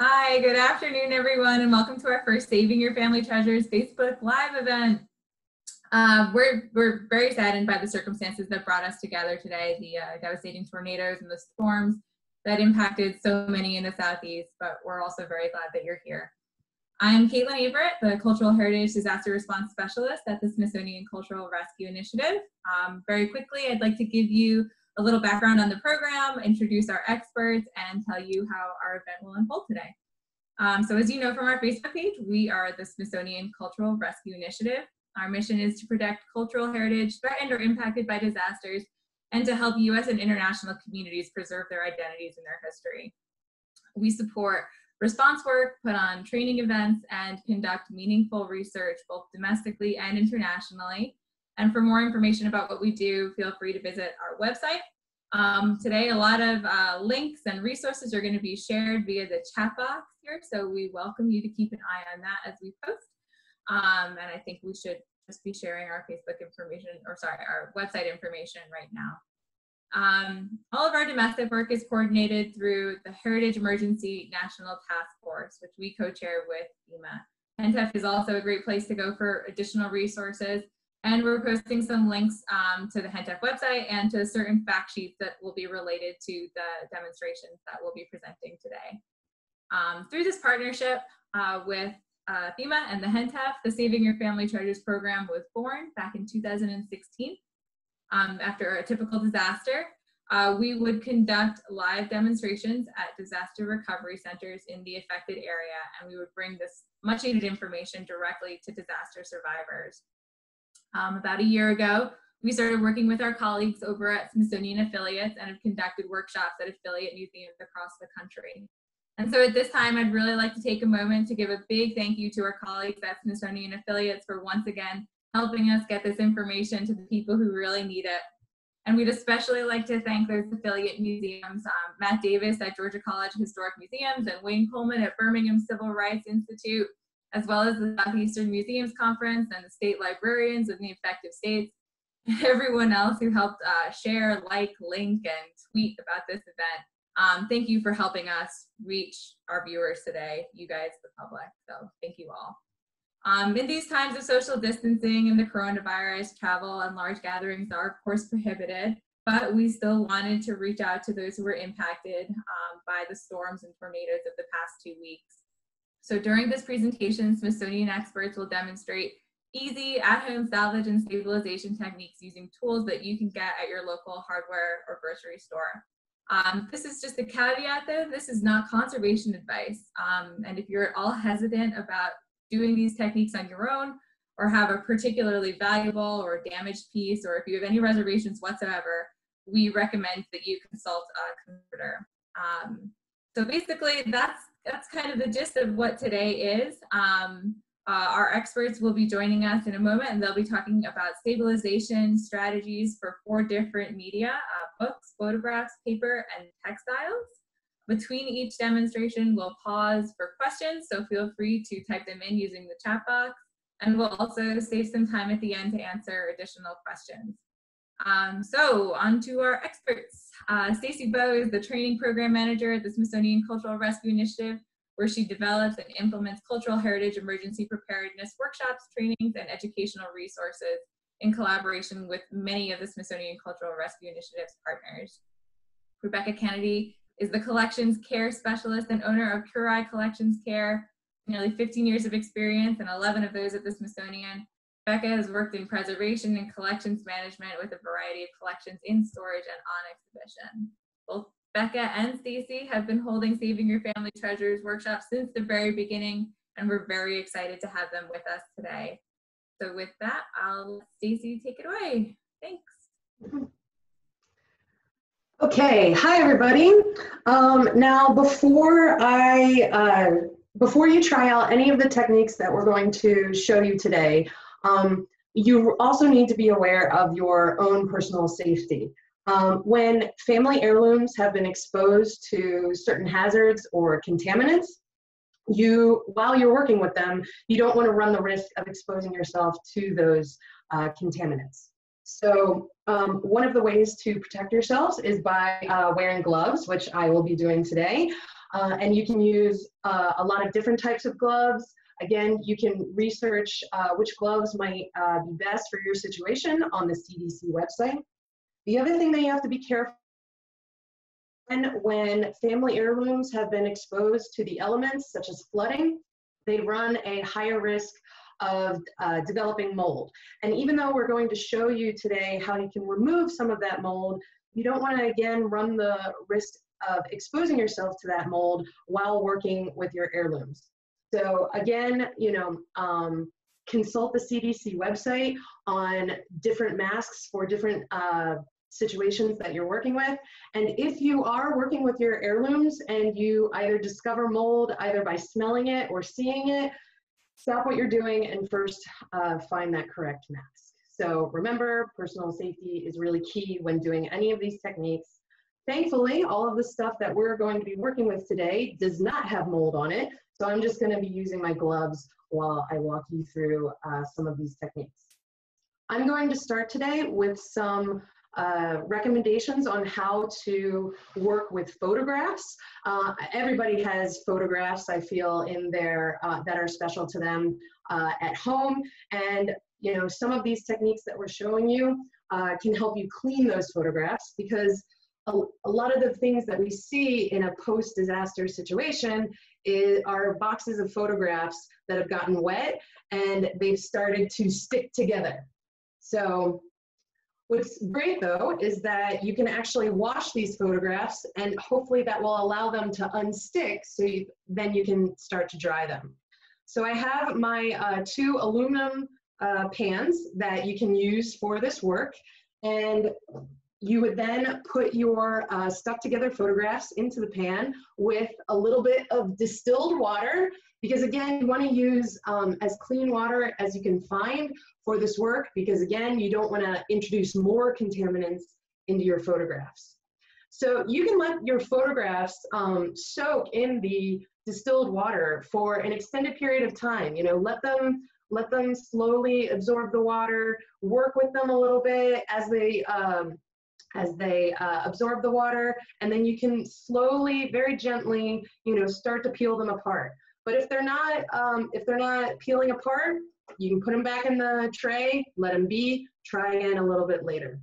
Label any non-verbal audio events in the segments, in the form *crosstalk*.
Hi, good afternoon, everyone, and welcome to our first Saving Your Family Treasures Facebook Live event. Uh, we're, we're very saddened by the circumstances that brought us together today, the uh, devastating tornadoes and the storms that impacted so many in the Southeast, but we're also very glad that you're here. I'm Caitlin Averett, the Cultural Heritage Disaster Response Specialist at the Smithsonian Cultural Rescue Initiative. Um, very quickly, I'd like to give you a little background on the program, introduce our experts, and tell you how our event will unfold today. Um, so as you know from our Facebook page, we are the Smithsonian Cultural Rescue Initiative. Our mission is to protect cultural heritage threatened or impacted by disasters and to help US and international communities preserve their identities and their history. We support response work, put on training events, and conduct meaningful research both domestically and internationally and for more information about what we do, feel free to visit our website. Um, today, a lot of uh, links and resources are going to be shared via the chat box here, so we welcome you to keep an eye on that as we post. Um, and I think we should just be sharing our Facebook information, or sorry, our website information right now. Um, all of our domestic work is coordinated through the Heritage Emergency National Task Force, which we co-chair with FEMA. HENTF is also a great place to go for additional resources and we're posting some links um, to the HENTF website and to certain fact sheets that will be related to the demonstrations that we'll be presenting today. Um, through this partnership uh, with uh, FEMA and the HENTF, the Saving Your Family Treasures program was born back in 2016. Um, after a typical disaster, uh, we would conduct live demonstrations at disaster recovery centers in the affected area, and we would bring this much needed information directly to disaster survivors. Um, about a year ago, we started working with our colleagues over at Smithsonian affiliates and have conducted workshops at affiliate museums across the country. And so at this time, I'd really like to take a moment to give a big thank you to our colleagues at Smithsonian affiliates for once again helping us get this information to the people who really need it. And we'd especially like to thank those affiliate museums, um, Matt Davis at Georgia College Historic Museums and Wayne Coleman at Birmingham Civil Rights Institute, as well as the Southeastern Museums Conference and the state librarians of the affected states, and *laughs* everyone else who helped uh, share, like, link, and tweet about this event. Um, thank you for helping us reach our viewers today, you guys, the public. So thank you all. Um, in these times of social distancing and the coronavirus, travel and large gatherings are of course prohibited, but we still wanted to reach out to those who were impacted um, by the storms and tornadoes of the past two weeks. So during this presentation, Smithsonian experts will demonstrate easy at-home salvage and stabilization techniques using tools that you can get at your local hardware or grocery store. Um, this is just a caveat though, this is not conservation advice. Um, and if you're at all hesitant about doing these techniques on your own or have a particularly valuable or damaged piece, or if you have any reservations whatsoever, we recommend that you consult a conservator. Um, so basically that's that's kind of the gist of what today is. Um, uh, our experts will be joining us in a moment and they'll be talking about stabilization strategies for four different media, uh, books, photographs, paper, and textiles. Between each demonstration, we'll pause for questions, so feel free to type them in using the chat box. And we'll also save some time at the end to answer additional questions. Um, so on to our experts. Uh, Stacy Bowe is the training program manager at the Smithsonian Cultural Rescue Initiative, where she develops and implements cultural heritage emergency preparedness workshops, trainings, and educational resources in collaboration with many of the Smithsonian Cultural Rescue Initiative's partners. Rebecca Kennedy is the collections care specialist and owner of Curai Collections Care, nearly 15 years of experience and 11 of those at the Smithsonian. Becca has worked in preservation and collections management with a variety of collections in storage and on exhibition. Both Becca and Stacy have been holding Saving Your Family Treasures workshops since the very beginning, and we're very excited to have them with us today. So with that, I'll let Stacy take it away. Thanks. Okay, hi everybody. Um, now before I, uh, before you try out any of the techniques that we're going to show you today, um, you also need to be aware of your own personal safety. Um, when family heirlooms have been exposed to certain hazards or contaminants, you, while you're working with them, you don't want to run the risk of exposing yourself to those uh, contaminants. So um, one of the ways to protect yourselves is by uh, wearing gloves, which I will be doing today. Uh, and you can use uh, a lot of different types of gloves. Again, you can research uh, which gloves might uh, be best for your situation on the CDC website. The other thing that you have to be careful when family heirlooms have been exposed to the elements such as flooding, they run a higher risk of uh, developing mold. And even though we're going to show you today how you can remove some of that mold, you don't want to again run the risk of exposing yourself to that mold while working with your heirlooms. So again, you know, um, consult the CDC website on different masks for different uh, situations that you're working with. And if you are working with your heirlooms and you either discover mold either by smelling it or seeing it, stop what you're doing and first uh, find that correct mask. So remember, personal safety is really key when doing any of these techniques. Thankfully, all of the stuff that we're going to be working with today does not have mold on it. So I'm just gonna be using my gloves while I walk you through uh, some of these techniques. I'm going to start today with some uh, recommendations on how to work with photographs. Uh, everybody has photographs, I feel, in their uh, that are special to them uh, at home. And you know, some of these techniques that we're showing you uh, can help you clean those photographs because a, a lot of the things that we see in a post-disaster situation is, are boxes of photographs that have gotten wet and they've started to stick together. So What's great though is that you can actually wash these photographs and hopefully that will allow them to unstick so you, then you can start to dry them. So I have my uh, two aluminum uh, pans that you can use for this work and you would then put your uh, stuck together photographs into the pan with a little bit of distilled water because again, you want to use um, as clean water as you can find for this work because again, you don't want to introduce more contaminants into your photographs. So you can let your photographs um, soak in the distilled water for an extended period of time. You know, let them let them slowly absorb the water. Work with them a little bit as they um, as they uh, absorb the water, and then you can slowly, very gently, you know, start to peel them apart. But if they're not, um, if they're not peeling apart, you can put them back in the tray, let them be, try again a little bit later.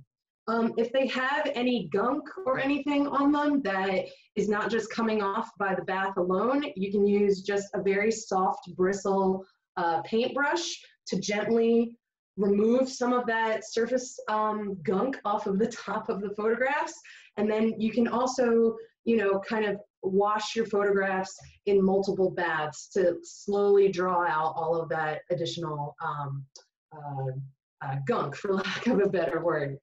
Um, if they have any gunk or anything on them that is not just coming off by the bath alone, you can use just a very soft bristle uh, paintbrush to gently remove some of that surface um, gunk off of the *laughs* top of the photographs. And then you can also, you know, kind of wash your photographs in multiple baths to slowly draw out all of that additional um, uh, uh, gunk, for *laughs* lack of a better word.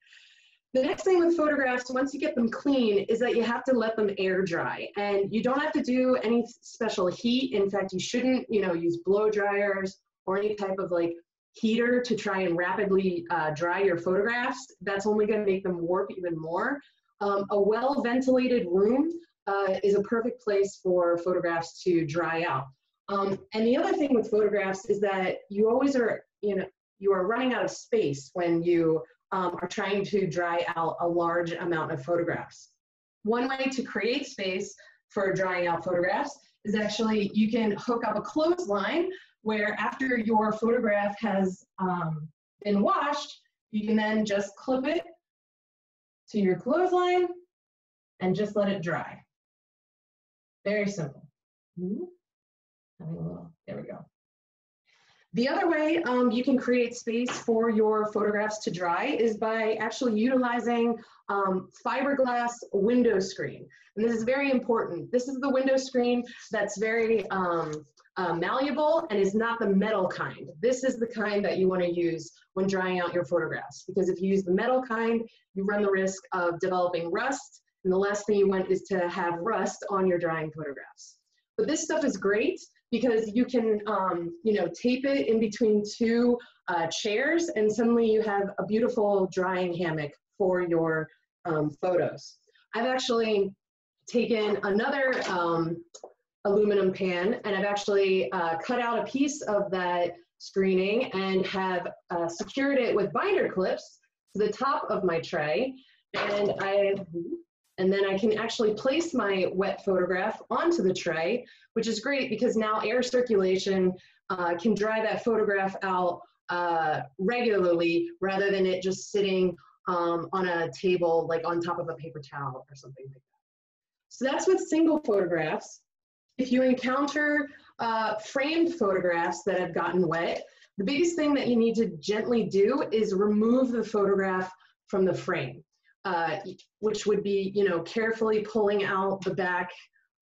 The next thing with photographs, once you get them clean, is that you have to let them air dry. And you don't have to do any special heat. In fact, you shouldn't, you know, use blow dryers or any type of like heater to try and rapidly uh, dry your photographs. That's only going to make them warp even more. Um, a well ventilated room uh, is a perfect place for photographs to dry out. Um, and the other thing with photographs is that you always are, you know, you are running out of space when you um, are trying to dry out a large amount of photographs. One way to create space for drying out photographs is actually you can hook up a clothesline where after your photograph has um, been washed, you can then just clip it to your clothesline and just let it dry. Very simple. Hmm? There we go. The other way um, you can create space for your photographs to dry is by actually utilizing um, fiberglass window screen. And this is very important. This is the window screen that's very um, uh, malleable and is not the metal kind. This is the kind that you want to use when drying out your photographs because if you use the metal kind, you run the risk of developing rust and the last thing you want is to have rust on your drying photographs. But this stuff is great because you can, um, you know, tape it in between two uh, chairs and suddenly you have a beautiful drying hammock for your um, photos. I've actually taken another um, aluminum pan and I've actually uh, cut out a piece of that screening and have uh, secured it with binder clips to the top of my tray. And I and then I can actually place my wet photograph onto the tray, which is great because now air circulation uh, can dry that photograph out uh, regularly rather than it just sitting um, on a table, like on top of a paper towel or something like that. So that's with single photographs. If you encounter uh, framed photographs that have gotten wet, the biggest thing that you need to gently do is remove the photograph from the frame, uh, which would be, you know, carefully pulling out the back,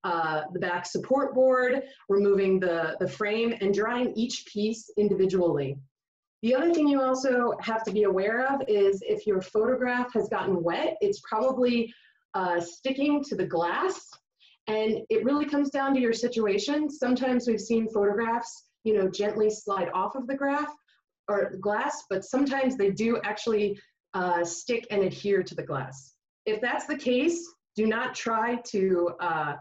uh, the back support board, removing the, the frame, and drying each piece individually. The other thing you also have to be aware of is if your photograph has gotten wet, it's probably uh, sticking to the glass. And it really comes down to your situation. Sometimes we've seen photographs, you know, gently slide off of the graph or glass, but sometimes they do actually uh, stick and adhere to the glass. If that's the case, do not try to uh,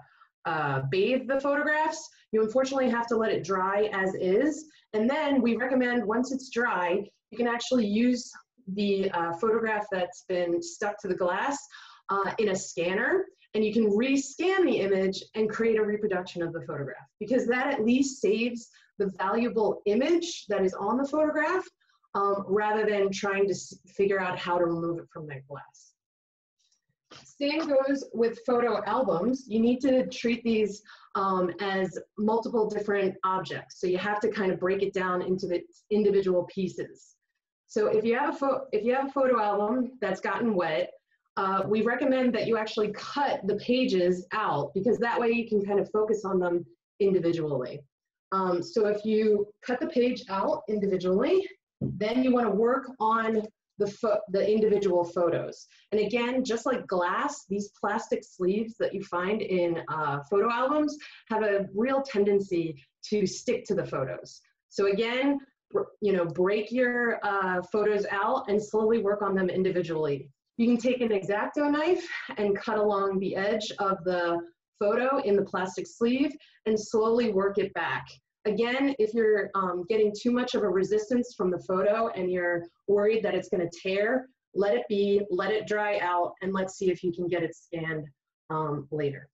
uh, bathe the photographs. You unfortunately have to let it dry as is and then we recommend once it's dry, you can actually use the uh, photograph that's been stuck to the glass uh, in a scanner and you can rescan the image and create a reproduction of the photograph because that at least saves the valuable image that is on the photograph um, rather than trying to figure out how to remove it from that glass. Same goes with photo albums. You need to treat these um, as multiple different objects. So you have to kind of break it down into the individual pieces. So if you have a, if you have a photo album that's gotten wet, uh, we recommend that you actually cut the pages out because that way you can kind of focus on them individually. Um, so if you cut the page out individually, then you want to work on the, the individual photos. And again, just like glass, these plastic sleeves that you find in uh, photo albums have a real tendency to stick to the photos. So again, you know, break your uh, photos out and slowly work on them individually. You can take an X-Acto knife and cut along the edge of the photo in the plastic sleeve and slowly work it back. Again, if you're um, getting too much of a resistance from the photo and you're worried that it's going to tear, let it be, let it dry out, and let's see if you can get it scanned um, later.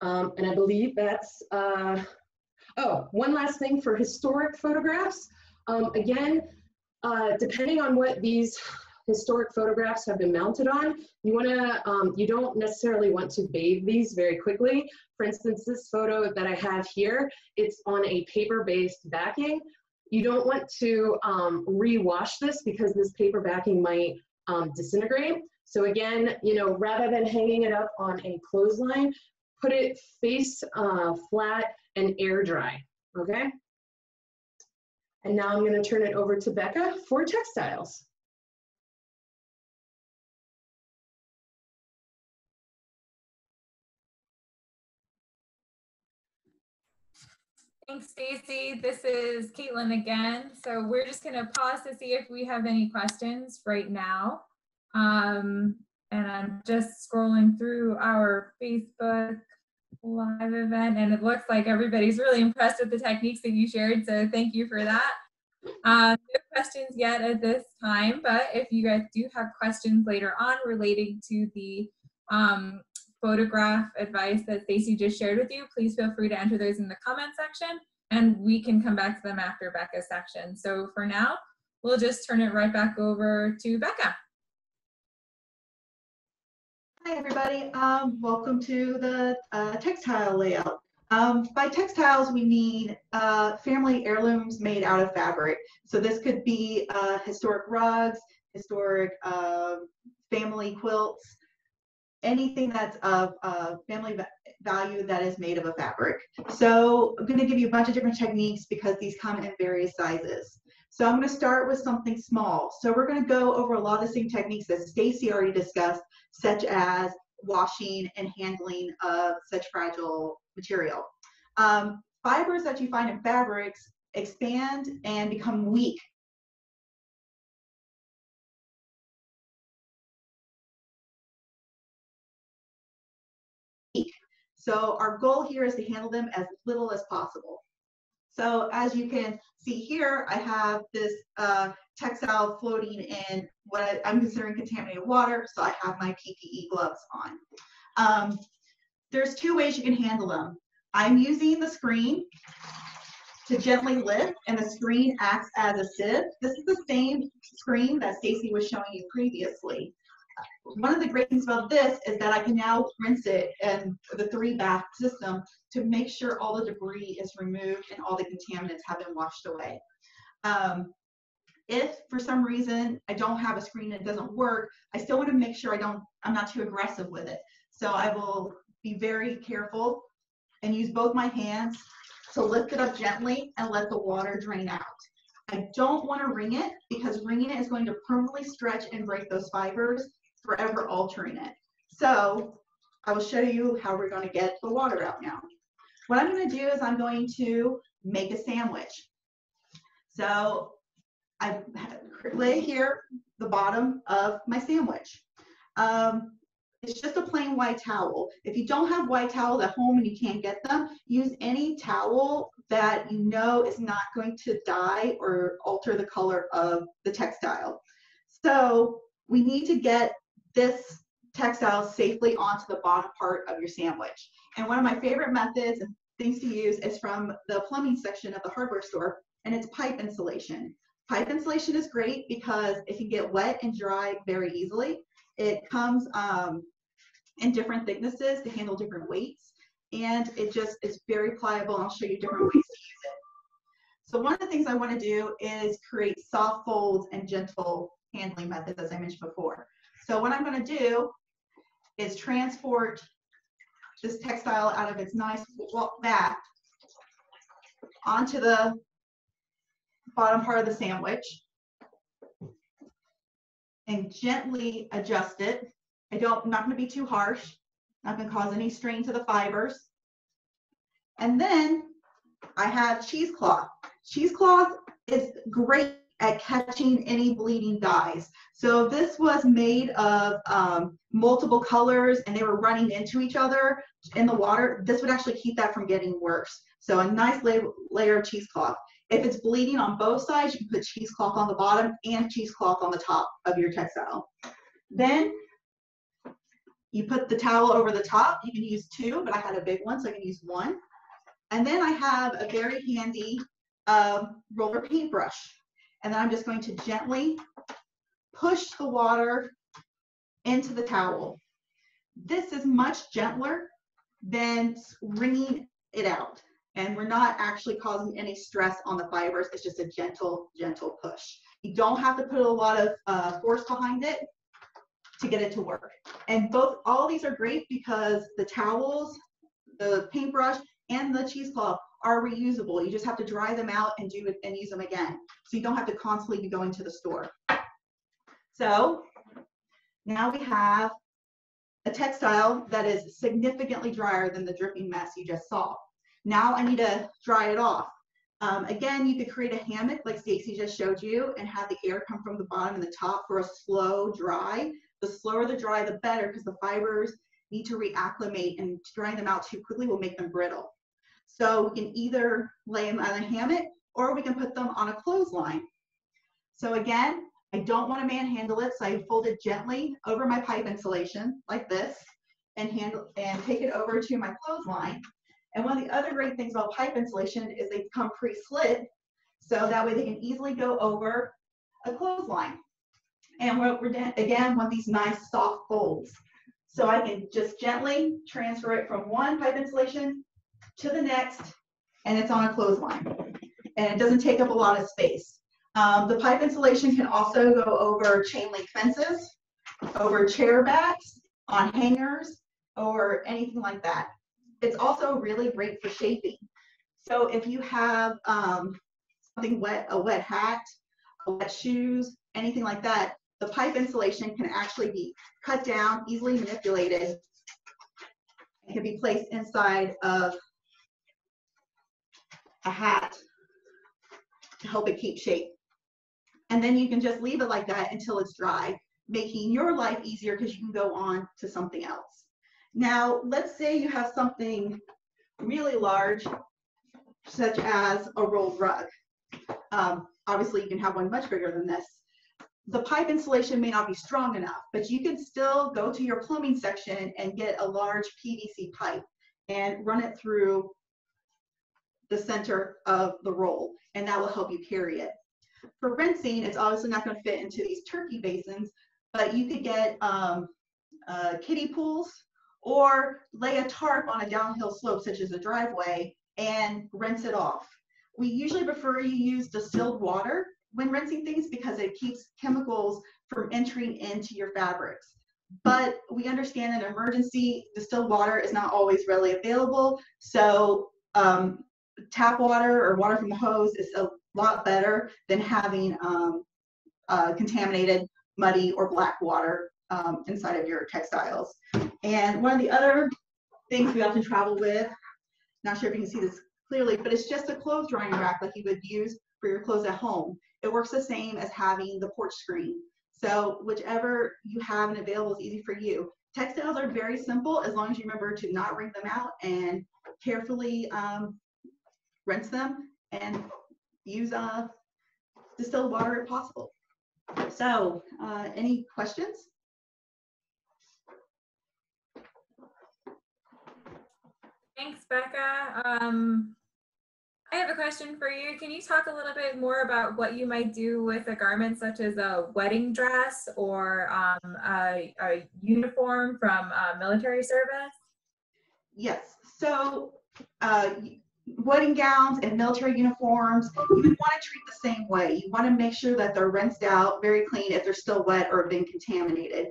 Um, and I believe that's, uh, oh, one last thing for historic photographs. Um, again, uh, depending on what these historic photographs have been mounted on, you want to, um, you don't necessarily want to bathe these very quickly. For instance, this photo that I have here, it's on a paper-based backing. You don't want to um, rewash this because this paper backing might um, disintegrate. So again, you know, rather than hanging it up on a clothesline, put it face uh, flat and air dry, okay? And now I'm gonna turn it over to Becca for textiles. Thanks, Stacy. This is Caitlin again. So we're just going to pause to see if we have any questions right now. Um, and I'm just scrolling through our Facebook live event, and it looks like everybody's really impressed with the techniques that you shared. So thank you for that. Um, no questions yet at this time, but if you guys do have questions later on relating to the um, photograph advice that Stacy just shared with you, please feel free to enter those in the comment section and we can come back to them after Becca's section. So for now, we'll just turn it right back over to Becca. Hi everybody, um, welcome to the uh, textile layout. Um, by textiles, we mean uh, family heirlooms made out of fabric. So this could be uh, historic rugs, historic uh, family quilts, anything that's of uh, family value that is made of a fabric. So I'm going to give you a bunch of different techniques because these come in various sizes. So I'm going to start with something small. So we're going to go over a lot of the same techniques that Stacy already discussed, such as washing and handling of such fragile material. Um, fibers that you find in fabrics expand and become weak So our goal here is to handle them as little as possible. So as you can see here, I have this uh, textile floating in what I'm considering contaminated water, so I have my PPE gloves on. Um, there's two ways you can handle them. I'm using the screen to gently lift, and the screen acts as a sieve. This is the same screen that Stacy was showing you previously. One of the great things about this is that I can now rinse it in the three bath system to make sure all the debris is removed and all the contaminants have been washed away. Um, if for some reason I don't have a screen and it doesn't work, I still want to make sure I don't, I'm not too aggressive with it. So I will be very careful and use both my hands to lift it up gently and let the water drain out. I don't want to wring it because wringing it is going to permanently stretch and break those fibers, forever altering it. So I will show you how we're going to get the water out now. What I'm going to do is I'm going to make a sandwich. So I *laughs* lay here the bottom of my sandwich. Um, it's just a plain white towel. If you don't have white towels at home and you can't get them, use any towel that you know is not going to dye or alter the color of the textile. So we need to get this textile safely onto the bottom part of your sandwich. And one of my favorite methods and things to use is from the plumbing section of the hardware store, and it's pipe insulation. Pipe insulation is great because it can get wet and dry very easily. It comes um, in different thicknesses to handle different weights, and it just is very pliable, I'll show you different ways to use it. So one of the things I want to do is create soft folds and gentle handling methods, as I mentioned before. So what I'm going to do is transport this textile out of its nice back onto the bottom part of the sandwich and gently adjust it. I don't, I'm not gonna be too harsh, not gonna cause any strain to the fibers. And then I have cheesecloth. Cheesecloth is great at catching any bleeding dyes. So this was made of um, multiple colors and they were running into each other in the water. This would actually keep that from getting worse. So a nice la layer of cheesecloth. If it's bleeding on both sides, you can put cheesecloth on the bottom and cheesecloth on the top of your textile. Then you put the towel over the top. You can use two, but I had a big one, so I can use one. And then I have a very handy uh, roller paintbrush. And then I'm just going to gently push the water into the towel. This is much gentler than wringing it out and we're not actually causing any stress on the fibers. It's just a gentle, gentle push. You don't have to put a lot of uh, force behind it to get it to work. And both, all these are great because the towels, the paintbrush, and the cheesecloth are reusable. You just have to dry them out and do it and use them again. So you don't have to constantly be going to the store. So now we have a textile that is significantly drier than the dripping mess you just saw. Now I need to dry it off. Um, again, you could create a hammock like Stacy just showed you and have the air come from the bottom and the top for a slow dry. The slower the dry, the better because the fibers need to reacclimate and drying them out too quickly will make them brittle. So we can either lay them on a hammock or we can put them on a clothesline. So again, I don't want to manhandle it, so I fold it gently over my pipe insulation like this and handle and take it over to my clothesline and one of the other great things about pipe insulation is they come pre-slit, so that way they can easily go over a clothesline. And we're, we're again, want these nice soft folds. So I can just gently transfer it from one pipe insulation to the next, and it's on a clothesline. And it doesn't take up a lot of space. Um, the pipe insulation can also go over chain link fences, over chair backs, on hangers, or anything like that. It's also really great for shaping. So if you have um, something wet, a wet hat, wet shoes, anything like that, the pipe insulation can actually be cut down, easily manipulated, and can be placed inside of a hat to help it keep shape. And then you can just leave it like that until it's dry, making your life easier because you can go on to something else. Now, let's say you have something really large such as a rolled rug. Um, obviously, you can have one much bigger than this. The pipe insulation may not be strong enough, but you can still go to your plumbing section and get a large PVC pipe and run it through the center of the roll, and that will help you carry it. For rinsing, it's obviously not going to fit into these turkey basins, but you could get um, uh, kiddie pools or lay a tarp on a downhill slope, such as a driveway, and rinse it off. We usually prefer you use distilled water when rinsing things because it keeps chemicals from entering into your fabrics. But we understand in an emergency, distilled water is not always readily available. So um, tap water or water from the hose is a lot better than having um, uh, contaminated, muddy, or black water um, inside of your textiles. And one of the other things we often travel with, not sure if you can see this clearly, but it's just a clothes drying rack like you would use for your clothes at home. It works the same as having the porch screen. So whichever you have and available is easy for you. Textiles are very simple as long as you remember to not wring them out and carefully um, rinse them and use uh, distilled water if possible. So uh, any questions? Thanks, Becca. Um, I have a question for you. Can you talk a little bit more about what you might do with a garment such as a wedding dress or um, a, a, uniform from military service? Yes. So uh, wedding gowns and military uniforms, you would want to treat the same way. You want to make sure that they're rinsed out very clean if they're still wet or have been contaminated.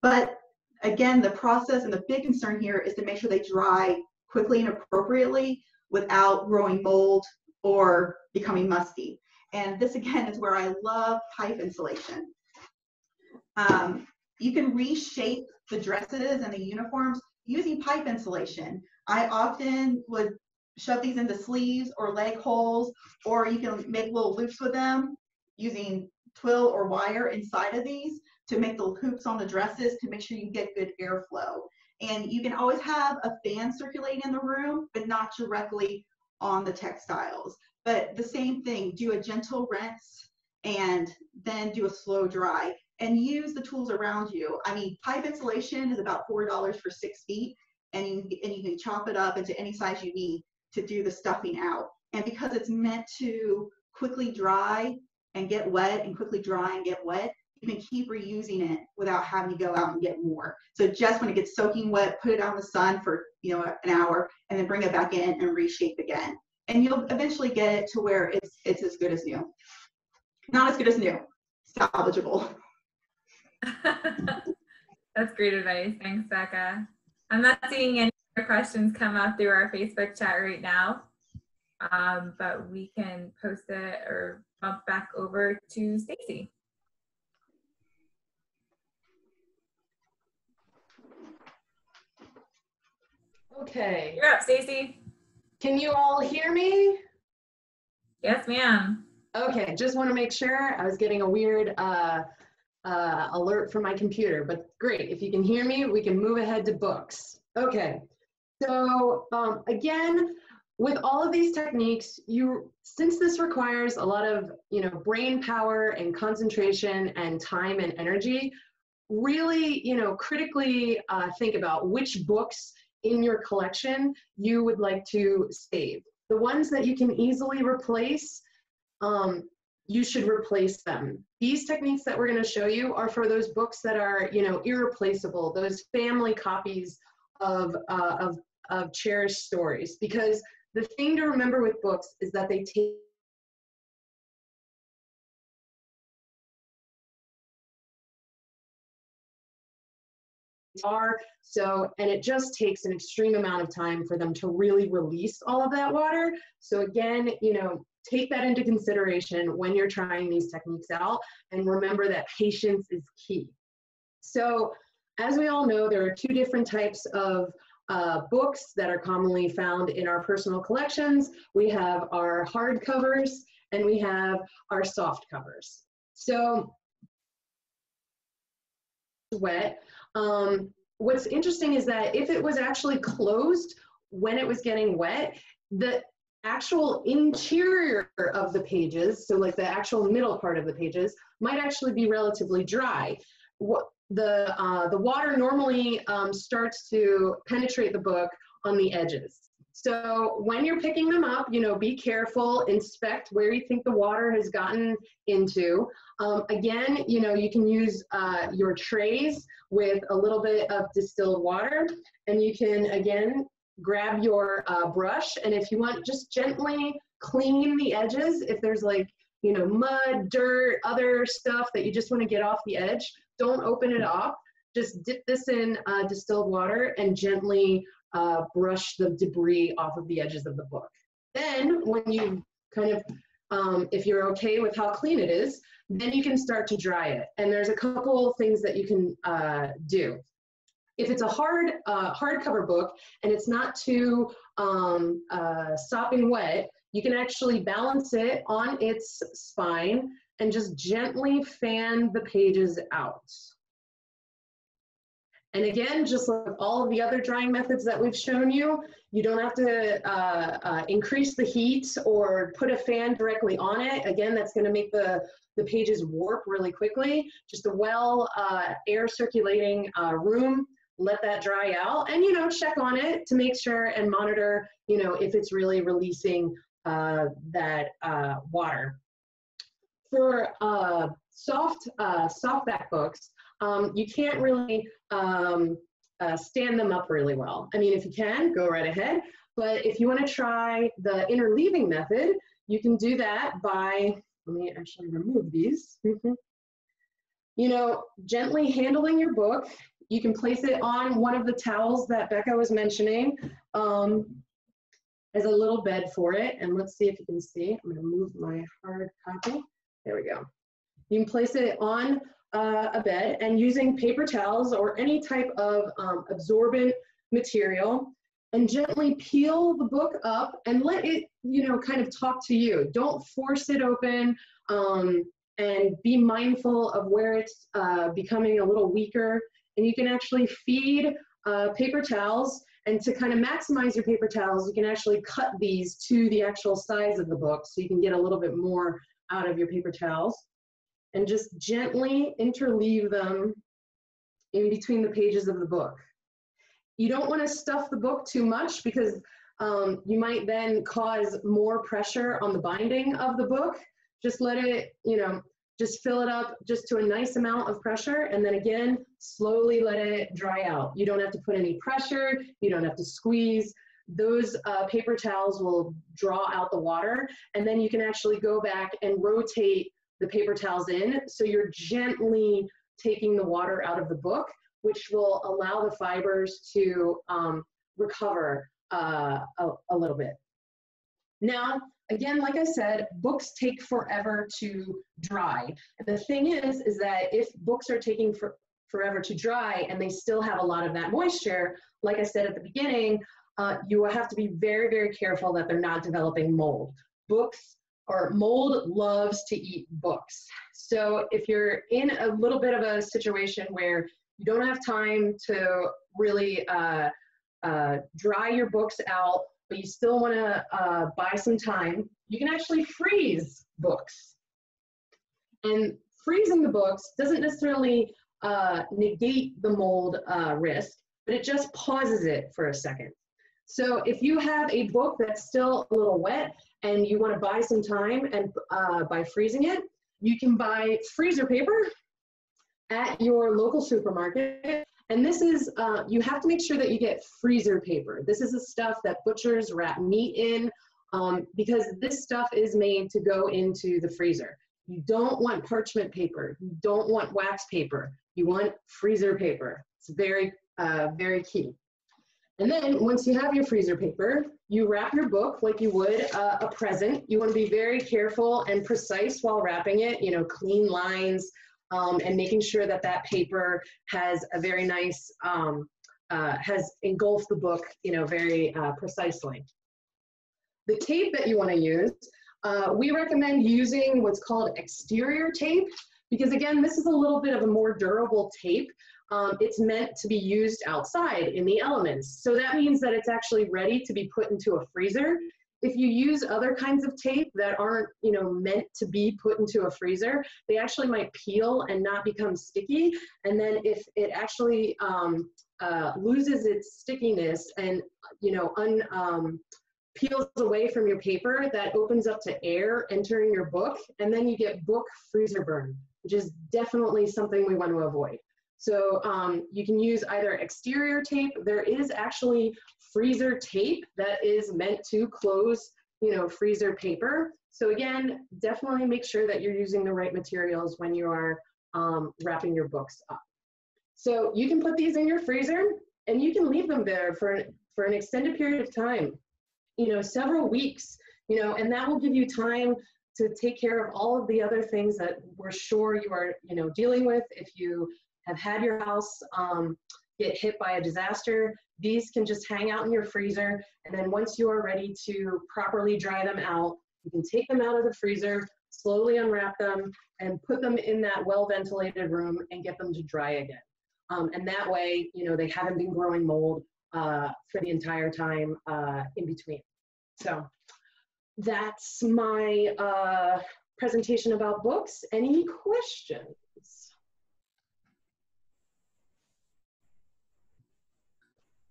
But again, the process and the big concern here is to make sure they dry quickly and appropriately without growing mold or becoming musty. And this again is where I love pipe insulation. Um, you can reshape the dresses and the uniforms using pipe insulation. I often would shove these into sleeves or leg holes, or you can make little loops with them using twill or wire inside of these to make the hoops on the dresses to make sure you get good airflow. And you can always have a fan circulating in the room, but not directly on the textiles. But the same thing, do a gentle rinse and then do a slow dry and use the tools around you. I mean, pipe insulation is about $4 for six feet and you, and you can chop it up into any size you need to do the stuffing out. And because it's meant to quickly dry and get wet and quickly dry and get wet, you can keep reusing it without having to go out and get more. So just when it gets soaking wet, put it out in the sun for you know an hour, and then bring it back in and reshape again. And you'll eventually get it to where it's it's as good as new. Not as good as new, salvageable. *laughs* *laughs* That's great advice. Thanks, Becca. I'm not seeing any questions come up through our Facebook chat right now, um, but we can post it or bump back over to Stacy. Okay. You're up, Stacy. Can you all hear me? Yes, ma'am. Okay, just want to make sure. I was getting a weird uh, uh, alert from my computer, but great. If you can hear me, we can move ahead to books. Okay, so um, again, with all of these techniques, you since this requires a lot of you know brain power and concentration and time and energy, really you know critically uh, think about which books in your collection you would like to save. The ones that you can easily replace, um, you should replace them. These techniques that we're going to show you are for those books that are, you know, irreplaceable, those family copies of, uh, of, of cherished stories. Because the thing to remember with books is that they take are. So, and it just takes an extreme amount of time for them to really release all of that water. So again, you know, take that into consideration when you're trying these techniques out and remember that patience is key. So as we all know, there are two different types of uh, books that are commonly found in our personal collections. We have our hard covers and we have our soft covers. So wet, um, what's interesting is that if it was actually closed when it was getting wet, the actual interior of the pages, so like the actual middle part of the pages, might actually be relatively dry. What the uh, the water normally um, starts to penetrate the book on the edges. So when you're picking them up, you know, be careful, inspect where you think the water has gotten into. Um, again, you know, you can use uh, your trays with a little bit of distilled water and you can, again, grab your uh, brush and if you want, just gently clean the edges. If there's like, you know, mud, dirt, other stuff that you just want to get off the edge, don't open it up. Just dip this in uh, distilled water and gently uh, brush the debris off of the edges of the book. Then when you kind of, um, if you're okay with how clean it is, then you can start to dry it. And there's a couple things that you can uh, do. If it's a hard uh, hardcover book and it's not too um, uh, sopping wet, you can actually balance it on its spine and just gently fan the pages out. And again, just like all of the other drying methods that we've shown you, you don't have to uh, uh, increase the heat or put a fan directly on it. Again, that's gonna make the, the pages warp really quickly. Just a well uh, air circulating uh, room, let that dry out and, you know, check on it to make sure and monitor, you know, if it's really releasing uh, that uh, water. For soft, softback books, um, you can't really um, uh, stand them up really well. I mean, if you can, go right ahead. But if you want to try the interleaving method, you can do that by, let me actually remove these. you know, gently handling your book. You can place it on one of the towels that Becca was mentioning um, as a little bed for it. And let's see if you can see. I'm going to move my hard copy. There we go. You can place it on uh, a bed and using paper towels or any type of um, absorbent material and gently peel the book up and let it, you know, kind of talk to you. Don't force it open um, and be mindful of where it's uh, becoming a little weaker. And you can actually feed uh, paper towels and to kind of maximize your paper towels, you can actually cut these to the actual size of the book so you can get a little bit more out of your paper towels and just gently interleave them in between the pages of the book. You don't want to stuff the book too much because um, you might then cause more pressure on the binding of the book. Just let it, you know, just fill it up just to a nice amount of pressure and then again, slowly let it dry out. You don't have to put any pressure, you don't have to squeeze. Those uh, paper towels will draw out the water and then you can actually go back and rotate the paper towels in. So you're gently taking the water out of the book, which will allow the fibers to um, recover uh, a, a little bit. Now, again, like I said, books take forever to dry. And the thing is, is that if books are taking for, forever to dry and they still have a lot of that moisture, like I said at the beginning, uh, you will have to be very, very careful that they're not developing mold. Books or mold loves to eat books. So if you're in a little bit of a situation where you don't have time to really uh, uh, dry your books out, but you still want to uh, buy some time, you can actually freeze books. And freezing the books doesn't necessarily uh, negate the mold uh, risk, but it just pauses it for a second. So if you have a book that's still a little wet and you want to buy some time and uh, by freezing it, you can buy freezer paper at your local supermarket. And this is, uh, you have to make sure that you get freezer paper. This is the stuff that butchers wrap meat in um, because this stuff is made to go into the freezer. You don't want parchment paper. You don't want wax paper. You want freezer paper. It's very, uh, very key. And then once you have your freezer paper, you wrap your book like you would uh, a present. You want to be very careful and precise while wrapping it, you know, clean lines um, and making sure that that paper has a very nice, um, uh, has engulfed the book, you know, very uh, precisely. The tape that you want to use, uh, we recommend using what's called exterior tape because again, this is a little bit of a more durable tape um, it's meant to be used outside in the elements. So that means that it's actually ready to be put into a freezer if you use other kinds of tape that aren't, you know, meant to be put into a freezer, they actually might peel and not become sticky. And then if it actually um, uh, loses its stickiness and, you know, un, um, peels away from your paper, that opens up to air entering your book, and then you get book freezer burn, which is definitely something we want to avoid. So um, you can use either exterior tape. There is actually freezer tape that is meant to close, you know, freezer paper. So again, definitely make sure that you're using the right materials when you are um, wrapping your books up. So you can put these in your freezer and you can leave them there for, for an extended period of time, you know, several weeks, you know, and that will give you time to take care of all of the other things that we're sure you are, you know, dealing with. If you have had your house um, get hit by a disaster, these can just hang out in your freezer. And then once you are ready to properly dry them out, you can take them out of the freezer, slowly unwrap them, and put them in that well-ventilated room and get them to dry again. Um, and that way, you know, they haven't been growing mold uh, for the entire time uh, in between. So that's my uh, presentation about books. Any questions?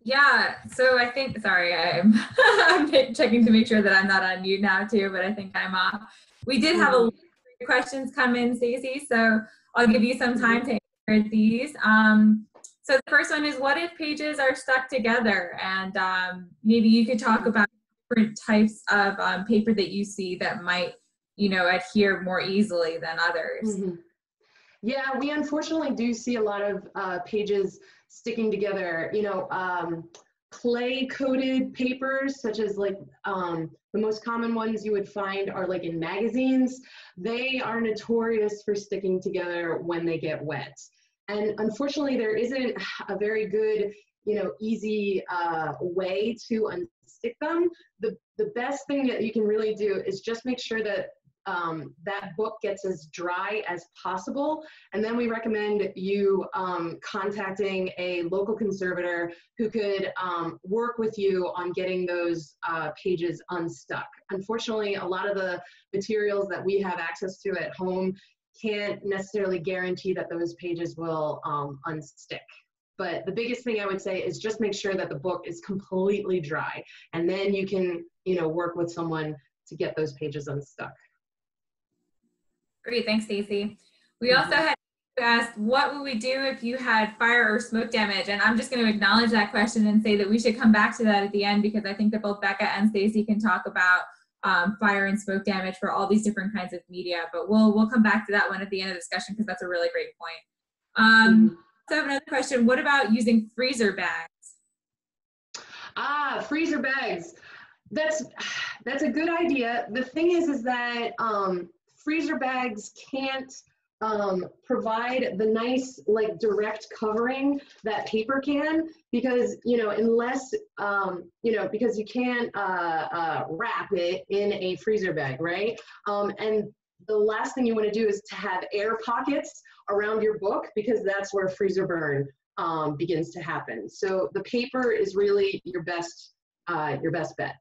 Yeah, so I think, sorry, I'm, *laughs* I'm checking to make sure that I'm not on mute now too, but I think I'm off. We did have a lot of questions come in, Stacy, so I'll give you some time to answer these. Um, so the first one is, what if pages are stuck together? And um, maybe you could talk about different types of um, paper that you see that might, you know, adhere more easily than others. Mm -hmm. Yeah, we unfortunately do see a lot of uh, pages sticking together. You know, um, clay coated papers, such as like um, the most common ones you would find are like in magazines. They are notorious for sticking together when they get wet. And unfortunately, there isn't a very good, you know, easy uh, way to unstick them. The, the best thing that you can really do is just make sure that um, that book gets as dry as possible. And then we recommend you um, contacting a local conservator who could um, work with you on getting those uh, pages unstuck. Unfortunately, a lot of the materials that we have access to at home can't necessarily guarantee that those pages will um, unstick. But the biggest thing I would say is just make sure that the book is completely dry. And then you can, you know, work with someone to get those pages unstuck. Great, thanks, Stacy. We also had asked, what would we do if you had fire or smoke damage? And I'm just going to acknowledge that question and say that we should come back to that at the end because I think that both Becca and Stacy can talk about um, fire and smoke damage for all these different kinds of media. But we'll we'll come back to that one at the end of the discussion because that's a really great point. Um, mm-hmm. So I have another question. What about using freezer bags? Ah, freezer bags. That's that's a good idea. The thing is, is that um, freezer bags can't um, provide the nice like direct covering that paper can because you know unless um, you know because you can't uh, uh, wrap it in a freezer bag right? Um, and the last thing you want to do is to have air pockets around your book because that's where freezer burn um, begins to happen. So the paper is really your best uh, your best bet.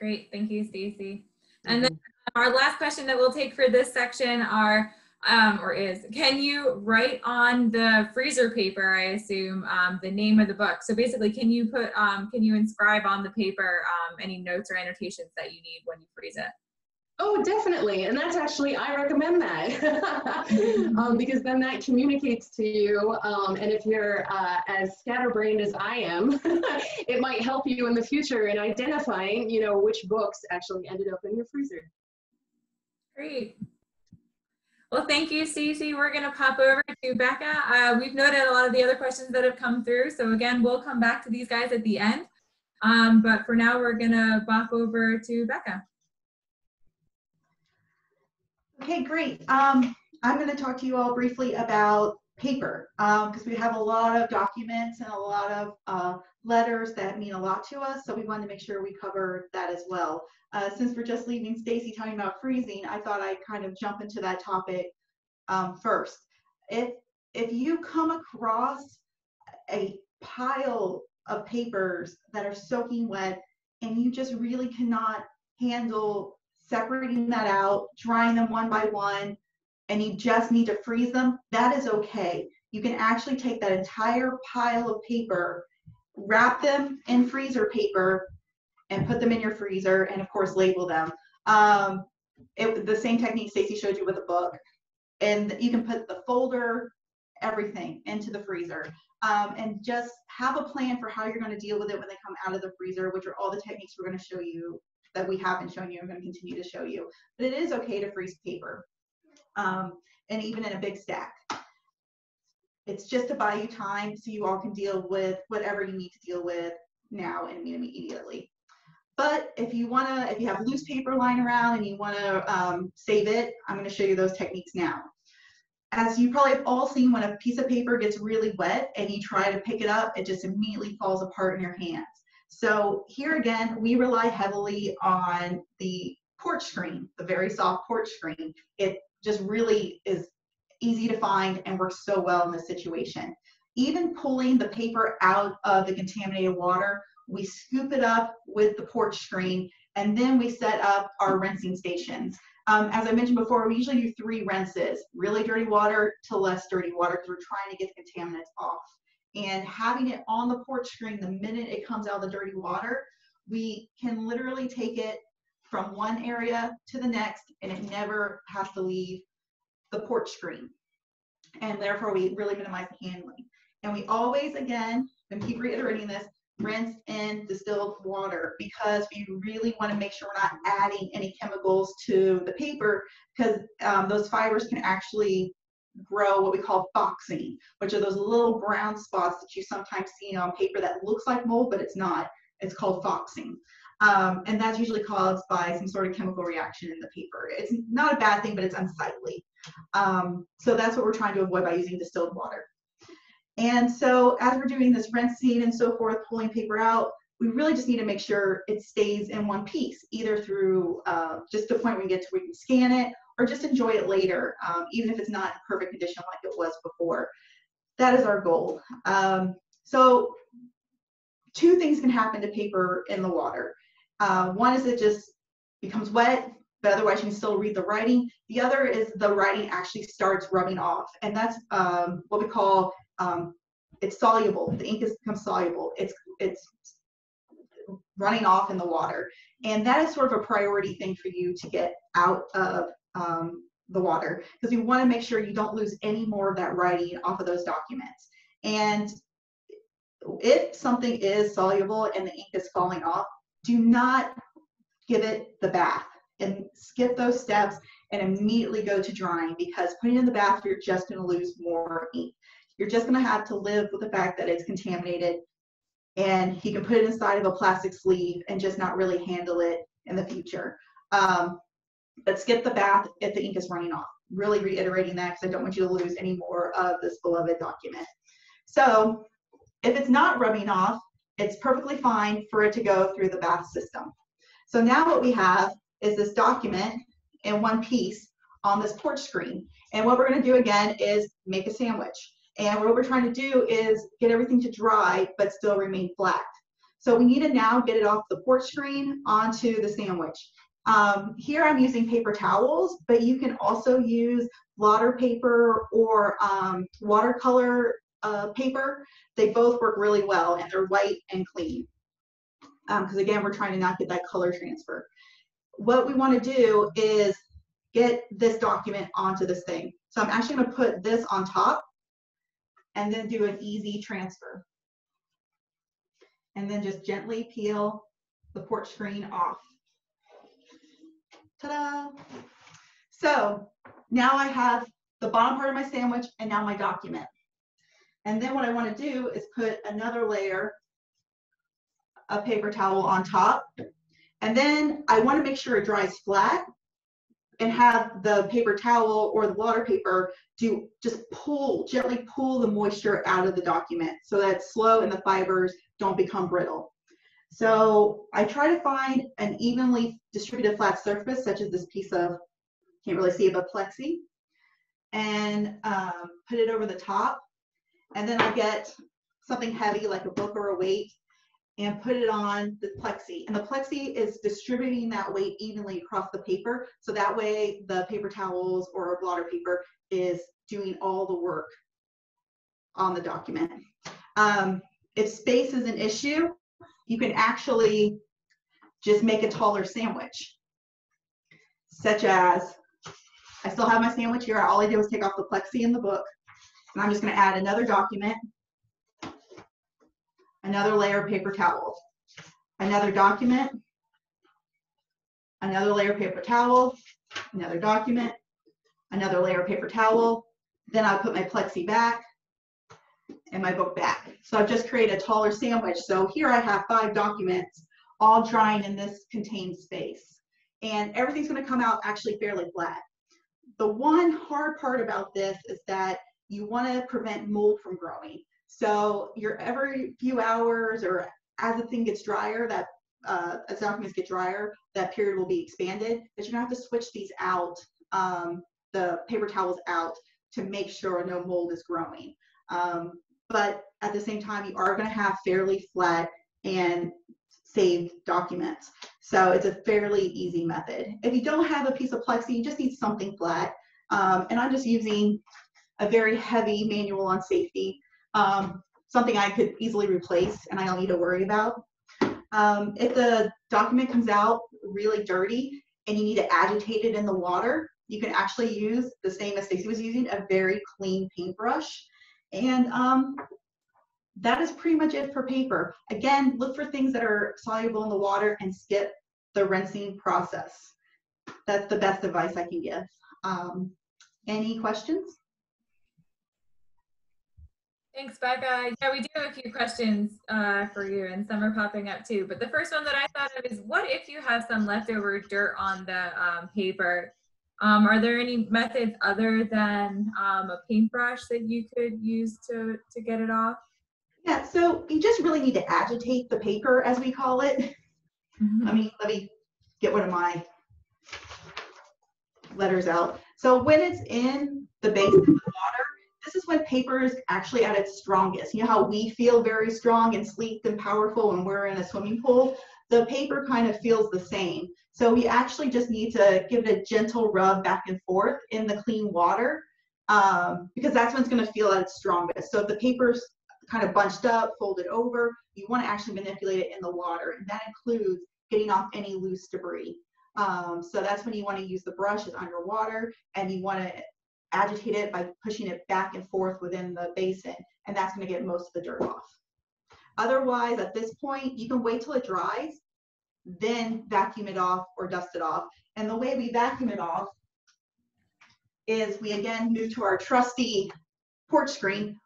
Great. Thank you stacy. And then our last question that we'll take for this section are, um, or is, can you write on the freezer paper, I assume, um, the name of the book? So basically, can you put, um, can you inscribe on the paper um, any notes or annotations that you need when you freeze it? Oh, definitely. And that's actually, I recommend that *laughs* um, because then that communicates to you. Um, and if you're uh, as scatterbrained as I am, *laughs* it might help you in the future in identifying, you know, which books actually ended up in your freezer. Great. Well, thank you, Stacey. We're going to pop over to Becca. Uh, we've noted a lot of the other questions that have come through. So again, we'll come back to these guys at the end. Um, but for now, we're going to bop over to Becca. Okay, great. Um, I'm going to talk to you all briefly about paper because um, we have a lot of documents and a lot of uh, letters that mean a lot to us. So we wanted to make sure we cover that as well. Uh, since we're just leaving Stacy talking about freezing, I thought I'd kind of jump into that topic um, first. If, if you come across a pile of papers that are soaking wet and you just really cannot handle separating that out, drying them one by one, and you just need to freeze them, that is okay. You can actually take that entire pile of paper, wrap them in freezer paper, and put them in your freezer, and of course label them. Um, it, the same technique Stacy showed you with the book, and you can put the folder, everything into the freezer, um, and just have a plan for how you're going to deal with it when they come out of the freezer, which are all the techniques we're going to show you that we haven't shown you. I'm going to continue to show you, but it is okay to freeze paper, um, and even in a big stack. It's just to buy you time so you all can deal with whatever you need to deal with now and immediately. But if you want to, if you have loose paper lying around and you want to um, save it, I'm going to show you those techniques now. As you probably have all seen, when a piece of paper gets really wet and you try to pick it up, it just immediately falls apart in your hands. So here again, we rely heavily on the porch screen, the very soft porch screen. It just really is easy to find and works so well in this situation. Even pulling the paper out of the contaminated water, we scoop it up with the porch screen and then we set up our rinsing stations. Um, as I mentioned before, we usually do three rinses, really dirty water to less dirty water because we're trying to get the contaminants off. And having it on the porch screen the minute it comes out of the dirty water, we can literally take it from one area to the next and it never has to leave the porch screen. And therefore we really minimize the handling. And we always, again, and keep reiterating this, rinse in distilled water because we really want to make sure we're not adding any chemicals to the paper because um, those fibers can actually grow what we call foxing, which are those little brown spots that you sometimes see on paper that looks like mold, but it's not. It's called foxing. Um, and that's usually caused by some sort of chemical reaction in the paper. It's not a bad thing, but it's unsightly. Um, so that's what we're trying to avoid by using distilled water. And so as we're doing this rinsing and so forth, pulling paper out, we really just need to make sure it stays in one piece, either through uh, just the point we get to where we can scan it or just enjoy it later, um, even if it's not in perfect condition like it was before. That is our goal. Um, so two things can happen to paper in the water. Uh, one is it just becomes wet, but otherwise you can still read the writing. The other is the writing actually starts rubbing off, and that's um, what we call um, it's soluble. The ink has become soluble. It's it's running off in the water, and that is sort of a priority thing for you to get out of um, the water because we want to make sure you don't lose any more of that writing off of those documents. And if something is soluble and the ink is falling off, do not give it the bath and skip those steps and immediately go to drying because putting it in the bath, you're just going to lose more ink. You're just going to have to live with the fact that it's contaminated and you can put it inside of a plastic sleeve and just not really handle it in the future. Um, but skip the bath if the ink is running off. Really reiterating that because I don't want you to lose any more of this beloved document. So if it's not rubbing off, it's perfectly fine for it to go through the bath system. So now what we have is this document in one piece on this porch screen. And what we're gonna do again is make a sandwich. And what we're trying to do is get everything to dry, but still remain flat. So we need to now get it off the porch screen onto the sandwich. Um, here I'm using paper towels, but you can also use blotter paper or um, watercolor uh, paper. They both work really well and they're white and clean. Because um, again, we're trying to not get that color transfer. What we want to do is get this document onto this thing. So I'm actually going to put this on top and then do an easy transfer. And then just gently peel the porch screen off. Ta-da! So now I have the bottom part of my sandwich and now my document. And then what I want to do is put another layer of paper towel on top. And then I want to make sure it dries flat and have the paper towel or the water paper do just pull, gently pull the moisture out of the document so that it's slow and the fibers don't become brittle. So I try to find an evenly distributed flat surface, such as this piece of, can't really see it, but plexi, and um, put it over the top. And then I'll get something heavy like a book or a weight, and put it on the plexi. And the plexi is distributing that weight evenly across the paper. So that way the paper towels or blotter paper is doing all the work on the document. Um, if space is an issue, you can actually just make a taller sandwich, such as, I still have my sandwich here. All I did was take off the plexi in the book, and I'm just gonna add another document, another layer of paper towel, another document, another layer of paper towel, another document, another layer of paper towel. Then I'll put my plexi back and my book back. So I've just created a taller sandwich. So here I have five documents all drying in this contained space. And everything's gonna come out actually fairly flat. The one hard part about this is that you wanna prevent mold from growing. So your every few hours or as the thing gets drier, that uh, as documents get drier, that period will be expanded. But you're gonna have to switch these out, um, the paper towels out to make sure no mold is growing. Um, but at the same time, you are gonna have fairly flat and saved documents. So it's a fairly easy method. If you don't have a piece of plexi, you just need something flat. Um, and I'm just using a very heavy manual on safety, um, something I could easily replace and I don't need to worry about. Um, if the document comes out really dirty and you need to agitate it in the water, you can actually use the same as Stacy was using, a very clean paintbrush. And um, that is pretty much it for paper. Again, look for things that are soluble in the water and skip the rinsing process. That's the best advice I can give. Um, any questions? Thanks, Becca. Yeah, we do have a few questions uh, for you, and some are popping up too. But the first one that I thought of is, what if you have some leftover dirt on the um, paper? Um, are there any methods other than um, a paintbrush that you could use to to get it off? Yeah, so you just really need to agitate the paper, as we call it. Mhm. I mean, let me get one of my letters out. So when it's in the basin of the water, this is when paper is actually at its strongest. You know how we feel very strong and sleek and powerful when we're in a swimming pool? The paper kind of feels the same. So we actually just need to give it a gentle rub back and forth in the clean water um, because that's when it's going to feel at its strongest. So if the paper's kind of bunched up, folded over, you want to actually manipulate it in the water. And that includes getting off any loose debris. Um, so that's when you want to use the brush is underwater and you want to agitate it by pushing it back and forth within the basin. And that's going to get most of the dirt off. Otherwise, at this point, you can wait till it dries, then vacuum it off or dust it off. And the way we vacuum it off is we again move to our trusty porch screen. In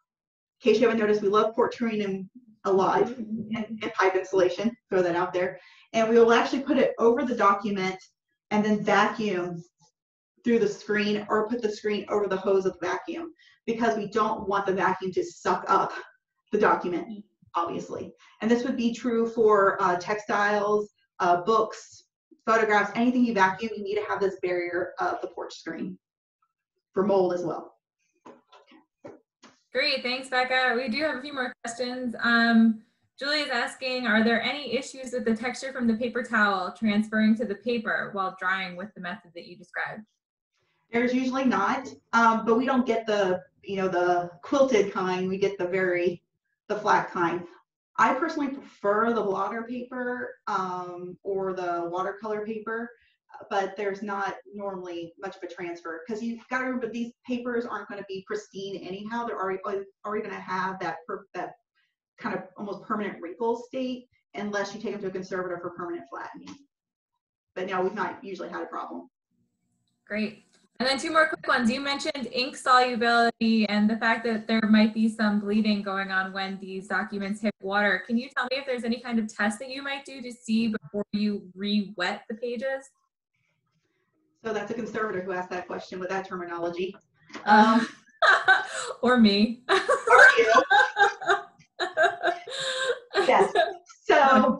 case you haven't noticed, we love porch screen and alive *laughs* and, and pipe insulation, throw that out there. And we will actually put it over the document and then vacuum through the screen or put the screen over the hose of the vacuum because we don't want the vacuum to suck up the document, obviously. And this would be true for uh, textiles, uh, books, photographs, anything you vacuum, you need to have this barrier of the porch screen for mold as well. Great, thanks, Becca. We do have a few more questions. Um, Julie is asking, are there any issues with the texture from the paper towel transferring to the paper while drying with the method that you described? There's usually not, um, but we don't get the, you know, the quilted kind. We get the very, the flat kind. I personally prefer the blotter paper um, or the watercolor paper, but there's not normally much of a transfer because you've got to remember these papers aren't going to be pristine anyhow. They're already already going to have that per, that kind of almost permanent wrinkle state unless you take them to a conservator for permanent flattening. But now we've not usually had a problem. Great. And then two more quick ones. You mentioned ink solubility and the fact that there might be some bleeding going on when these documents hit water. Can you tell me if there's any kind of test that you might do to see before you re-wet the pages? So that's a conservator who asked that question with that terminology. Um, *laughs* or me. or you? *laughs* Yes. So. *laughs*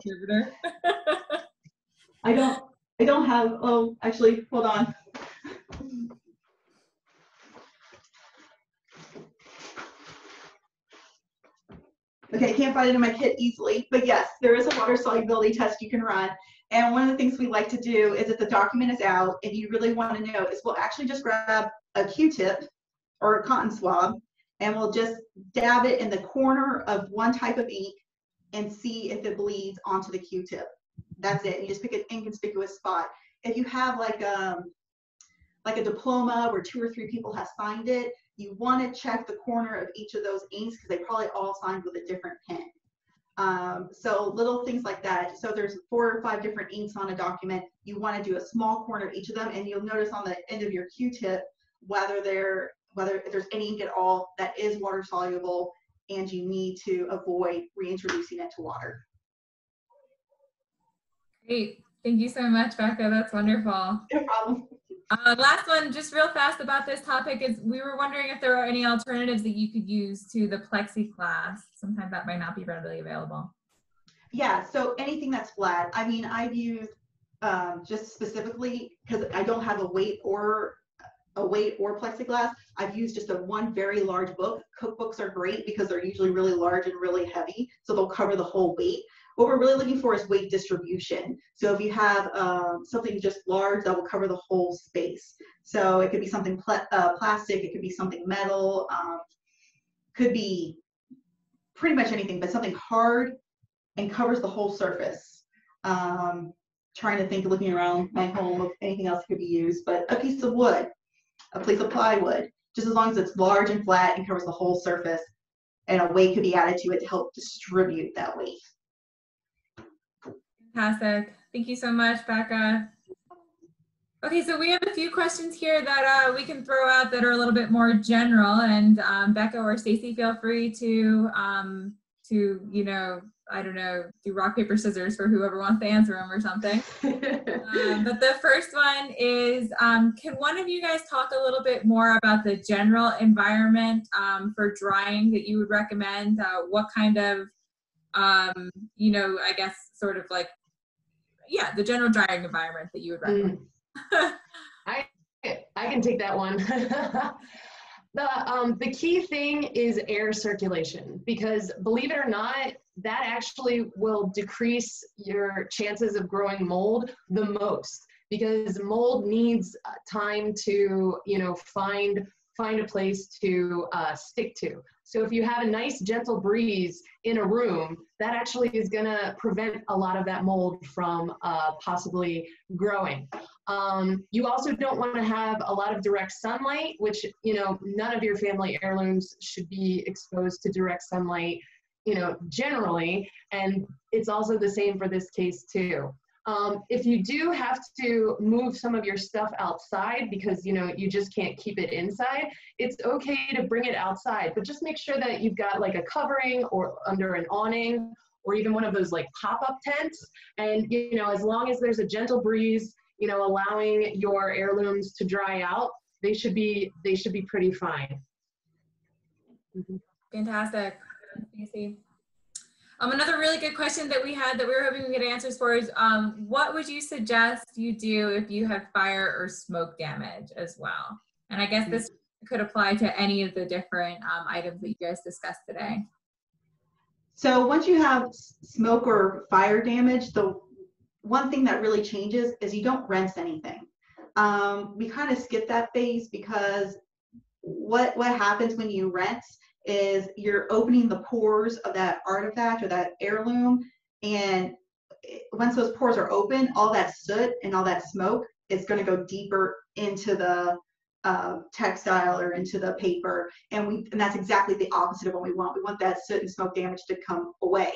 I don't, I don't have, oh, actually, hold on. Okay, I can't find it in my kit easily, but yes, there is a water solubility test you can run. And one of the things we like to do is if the document is out and you really want to know is we'll actually just grab a Q-tip or a cotton swab and we'll just dab it in the corner of one type of ink and see if it bleeds onto the Q-tip. That's it. You just pick an inconspicuous spot. If you have like um like a diploma where two or three people have signed it, you want to check the corner of each of those inks because they probably all signed with a different pen. Um, so little things like that. So there's four or five different inks on a document. You want to do a small corner of each of them, and you'll notice on the end of your Q-tip whether there whether if there's any ink at all that is water soluble, and you need to avoid reintroducing it to water. Great. Thank you so much, Becca. That's wonderful. No problem. Uh, last one, just real fast about this topic is we were wondering if there are any alternatives that you could use to the plexiglass. Sometimes that might not be readily available. Yeah, so anything that's flat. I mean, I've used um, just specifically because I don't have a weight or a weight or plexiglass. I've used just a one very large book. Cookbooks are great because they're usually really large and really heavy, so they'll cover the whole weight. What we're really looking for is weight distribution. So if you have um, something just large, that will cover the whole space. So it could be something pl uh, plastic, it could be something metal, um, could be pretty much anything, but something hard and covers the whole surface. Um, trying to think, looking around my home of anything else could be used, but a piece of wood, a piece of plywood, just as long as it's large and flat and covers the whole surface, and a weight could be added to it to help distribute that weight. Fantastic. Thank you so much, Becca. Okay, so we have a few questions here that uh, we can throw out that are a little bit more general, and um, Becca or Stacy, feel free to um, to you know I don't know do rock paper scissors for whoever wants to answer them or something. *laughs* um, but the first one is, um, can one of you guys talk a little bit more about the general environment um, for drying that you would recommend? Uh, what kind of um, you know, I guess sort of like yeah, the general drying environment that you would recommend. Mm. *laughs* I I can take that one. *laughs* the um, the key thing is air circulation because believe it or not, that actually will decrease your chances of growing mold the most because mold needs uh, time to you know find find a place to uh, stick to. So if you have a nice gentle breeze in a room, that actually is going to prevent a lot of that mold from uh, possibly growing. Um, you also don't want to have a lot of direct sunlight, which, you know, none of your family heirlooms should be exposed to direct sunlight, you know, generally. And it's also the same for this case too. Um, if you do have to move some of your stuff outside because you know you just can't keep it inside, it's okay to bring it outside, but just make sure that you've got like a covering or under an awning or even one of those like pop-up tents. And you know, as long as there's a gentle breeze, you know, allowing your heirlooms to dry out, they should be they should be pretty fine. Mm-hmm. Fantastic, Stacey. Um, another really good question that we had that we were hoping we get answers for is um, what would you suggest you do if you have fire or smoke damage as well? And I guess this could apply to any of the different um, items that you guys discussed today. So once you have smoke or fire damage, the one thing that really changes is you don't rinse anything. Um, we kind of skip that phase because what what happens when you rinse is you're opening the pores of that artifact or that heirloom and once those pores are open all that soot and all that smoke is going to go deeper into the uh, textile or into the paper and we and that's exactly the opposite of what we want. We want that soot and smoke damage to come away.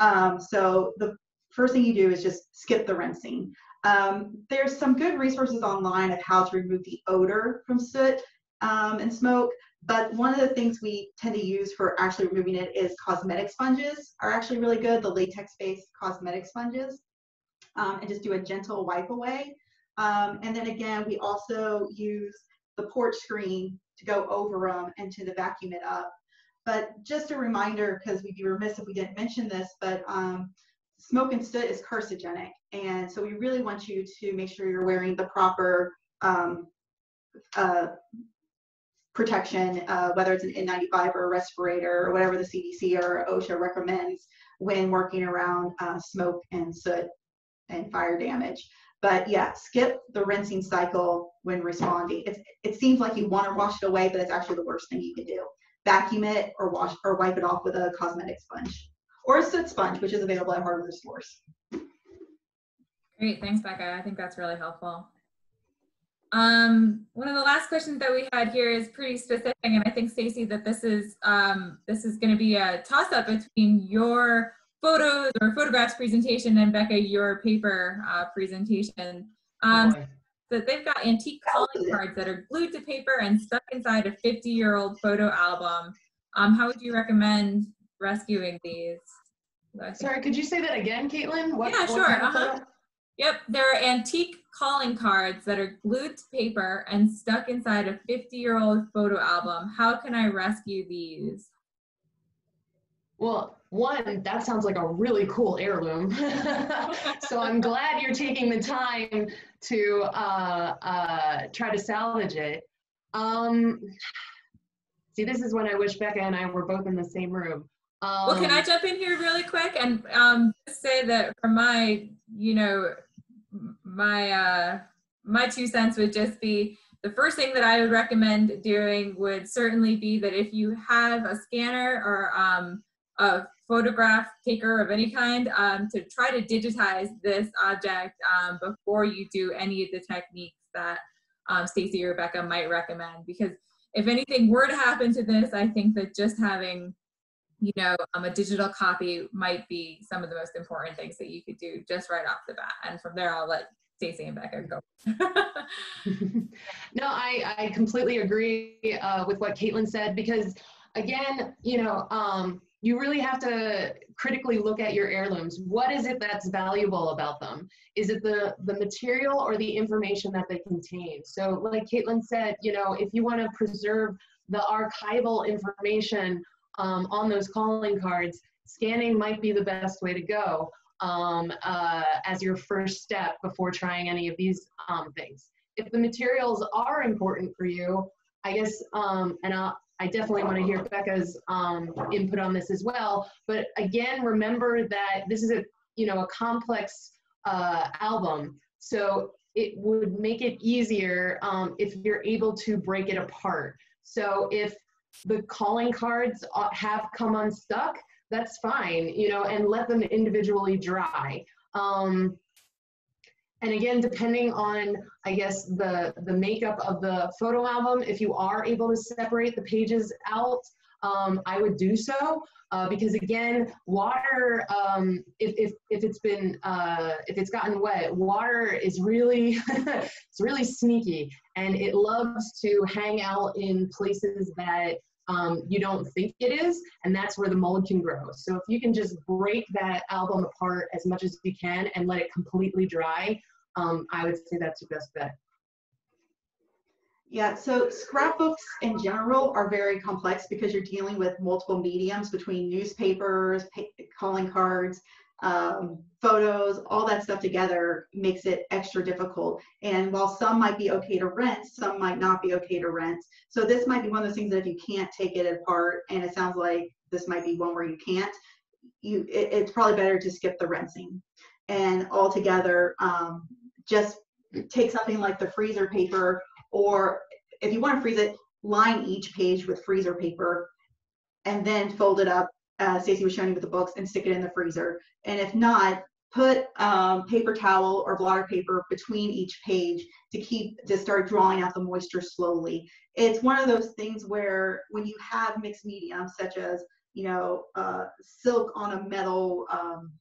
Um, so the first thing you do is just skip the rinsing. Um, there's some good resources online of how to remove the odor from soot um, and smoke but one of the things we tend to use for actually removing it is cosmetic sponges are actually really good, the latex-based cosmetic sponges, um, and just do a gentle wipe away. Um, and then again, we also use the porch screen to go over them and to the vacuum it up. But just a reminder, because we'd be remiss if we didn't mention this, but um, smoke and soot is carcinogenic. And so we really want you to make sure you're wearing the proper um, uh, protection, uh, whether it's an N95 or a respirator or whatever the CDC or OSHA recommends when working around uh, smoke and soot and fire damage. But yeah, skip the rinsing cycle when responding. It's, it seems like you want to wash it away, but it's actually the worst thing you can do. Vacuum it or wash or wipe it off with a cosmetic sponge or a soot sponge, which is available at hardware stores. Great, thanks, Becca. I think that's really helpful. Um, one of the last questions that we had here is pretty specific, and I think Stacy that this is um, this is going to be a toss-up between your photos or photographs presentation and Becca your paper uh, presentation. Um, so they've got antique calling cards that are glued to paper and stuck inside a 50-year-old photo album. Um, how would you recommend rescuing these? Sorry, could you say that again, Caitlin? What, yeah, sure. Uh-huh. Yep, they're antique calling cards that are glued to paper and stuck inside a 50 year old photo album. How can I rescue these? Well, one, that sounds like a really cool heirloom. *laughs* so I'm glad you're taking the time to uh, uh, try to salvage it. Um, see, this is when I wish Becca and I were both in the same room. Um, well, can I jump in here really quick and um, say that from my, you know, my uh, my two cents would just be the first thing that I would recommend doing would certainly be that if you have a scanner or um, a photograph taker of any kind, um, to try to digitize this object um, before you do any of the techniques that um, Stacy or Rebecca might recommend. Because if anything were to happen to this, I think that just having you know, um, a digital copy might be some of the most important things that you could do just right off the bat. And from there, I'll let Stacy and Becca go. *laughs* no, I, I completely agree uh, with what Caitlin said because, again, you know, um, you really have to critically look at your heirlooms. What is it that's valuable about them? Is it the, the material or the information that they contain? So, like Caitlin said, you know, if you want to preserve the archival information um, on those calling cards, scanning might be the best way to go um, uh, as your first step before trying any of these um, things. If the materials are important for you, I guess, um, and I'll, I definitely want to hear Becca's um, input on this as well. But again, remember that this is a you know a complex uh, album, so it would make it easier um, if you're able to break it apart. So if the calling cards uh, have come unstuck, that's fine, you know, and let them individually dry. Um, and again, depending on, I guess, the, the makeup of the photo album, if you are able to separate the pages out, um, I would do so uh, because again, water, um, if, if, if it's been, uh, if it's gotten wet, water is really, *laughs* it's really sneaky and it loves to hang out in places that um, you don't think it is, and that's where the mold can grow. So if you can just break that album apart as much as you can and let it completely dry, um, I would say that's your best bet. Yeah, so scrapbooks in general are very complex because you're dealing with multiple mediums between newspapers, calling cards, um, photos, all that stuff together makes it extra difficult. And while some might be okay to rent, some might not be okay to rent. So this might be one of those things that if you can't take it apart, and it sounds like this might be one where you can't, you it, it's probably better to skip the rinsing. And altogether, um, just take something like the freezer paper, or if you want to freeze it, line each page with freezer paper and then fold it up uh, Stacey was showing you with the books and stick it in the freezer. And if not, put um, paper towel or blotter paper between each page to keep to start drawing out the moisture slowly. It's one of those things where when you have mixed mediums such as you know uh, silk on a metal um,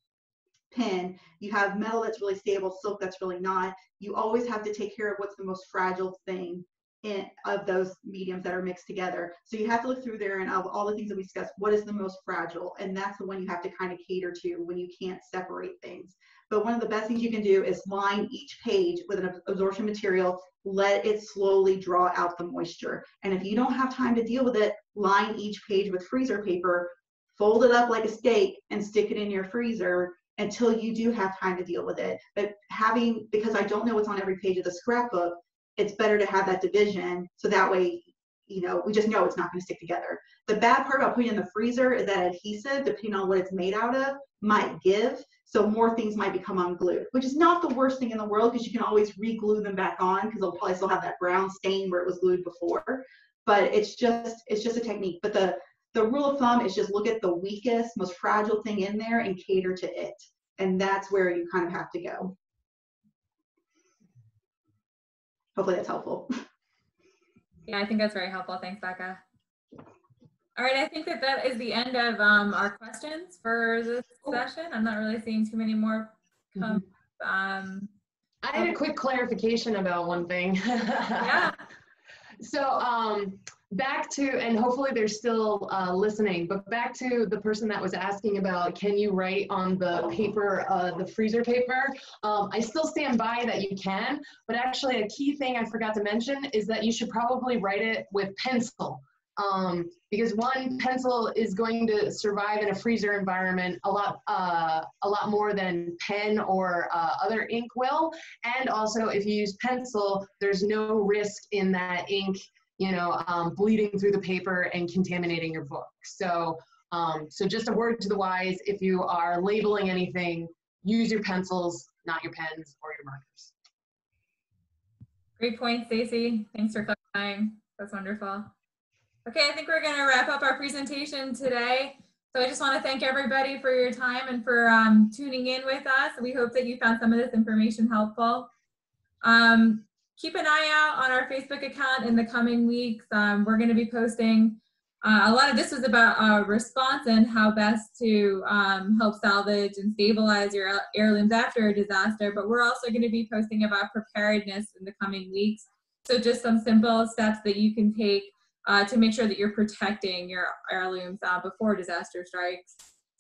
pin, you have metal that's really stable, silk that's really not. You always have to take care of what's the most fragile thing in, of those mediums that are mixed together. So you have to look through there and of all the things that we discussed, what is the most fragile? And that's the one you have to kind of cater to when you can't separate things. But one of the best things you can do is line each page with an absorption material, let it slowly draw out the moisture. And if you don't have time to deal with it, line each page with freezer paper, fold it up like a steak and stick it in your freezer until you do have time to deal with it. But having, because I don't know what's on every page of the scrapbook, it's better to have that division so that way you know, we just know it's not going to stick together. The bad part about putting in the freezer is that adhesive, depending on what it's made out of, might give. So more things might become unglued, which is not the worst thing in the world because you can always re-glue them back on because they'll probably still have that brown stain where it was glued before. But it's just it's just a technique. But the the rule of thumb is just look at the weakest, most fragile thing in there and cater to it. And that's where you kind of have to go. Hopefully that's helpful. *laughs* Yeah, I think that's very helpful. Thanks, Becca. All right, I think that that is the end of um, our questions for this session. I'm not really seeing too many more come. Um, I had a quick clarification about one thing. *laughs* yeah, So um, back to, and hopefully they're still uh, listening, but back to the person that was asking about, can you write on the paper, uh, the freezer paper? Um, I still stand by that you can, but actually a key thing I forgot to mention is that you should probably write it with pencil. Um, because one pencil is going to survive in a freezer environment a lot, uh, a lot more than pen or uh, other ink will. And also, if you use pencil, there's no risk in that ink, you know, um, bleeding through the paper and contaminating your book. So, um, so just a word to the wise: if you are labeling anything, use your pencils, not your pens or your markers. great point, Stacy. Thanks for clarifying. That's wonderful. Okay, I think we're going to wrap up our presentation today. So I just want to thank everybody for your time and for um, tuning in with us. We hope that you found some of this information helpful. Um, keep an eye out on our Facebook account in the coming weeks. Um, we're going to be posting uh, a lot of this was about uh, response and how best to um, help salvage and stabilize your heirlooms after a disaster. But we're also going to be posting about preparedness in the coming weeks. So just some simple steps that you can take uh, to make sure that you're protecting your heirlooms uh, before disaster strikes.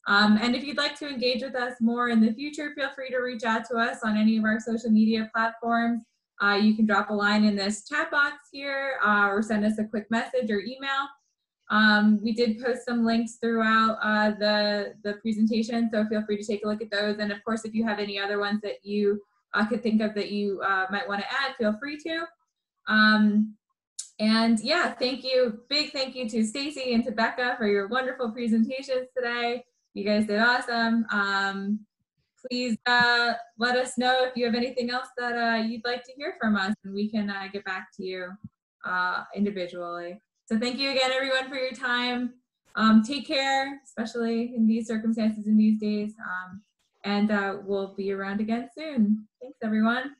Um, and if you'd like to engage with us more in the future, feel free to reach out to us on any of our social media platforms. Uh, you can drop a line in this chat box here uh, or send us a quick message or email. Um, we did post some links throughout uh, the, the presentation, so feel free to take a look at those. And of course, if you have any other ones that you uh, could think of that you uh, might want to add, feel free to. Um, and yeah, thank you. Big thank you to Stacy and to Becca for your wonderful presentations today. You guys did awesome. Um, please uh, let us know if you have anything else that uh, you'd like to hear from us and we can uh, get back to you uh, individually. So thank you again, everyone, for your time. Um, take care, especially in these circumstances in these days. Um, and uh, we'll be around again soon. Thanks, everyone.